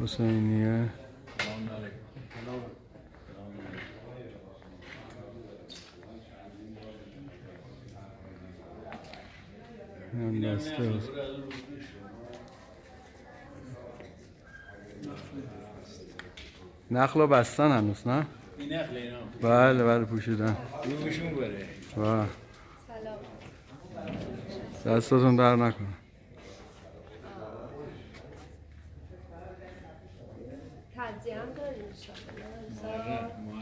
حسینیه. اینم دسته. نخل رو بستن هنوز نه؟ این نخل اینا بله بله پوشیدن. روشون بره. بله دستتون در نکنه. 讲个人生人生。